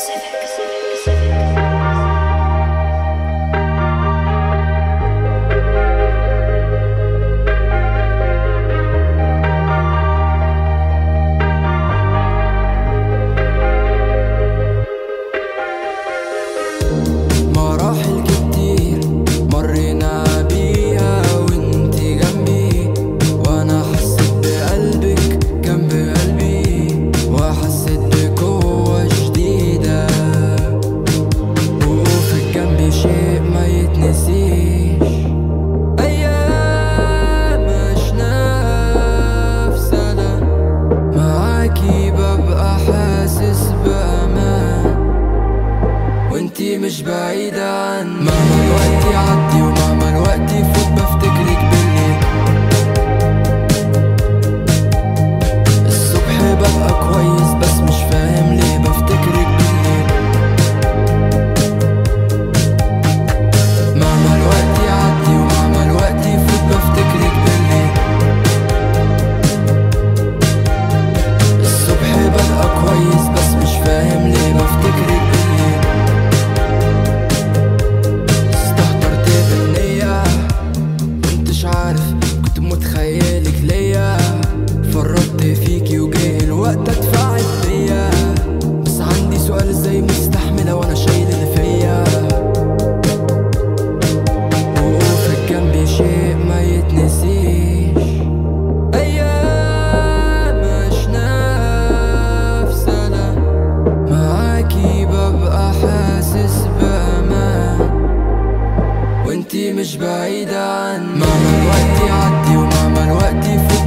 Pacific. أيام مش نفس عن معاكي ببقى حاسس بأمان. وإنتي مش بعيدة عني الوقت يعدي انتي مش بعيدة عني مهما الوقت يعدي ومهما الوقت يفوت.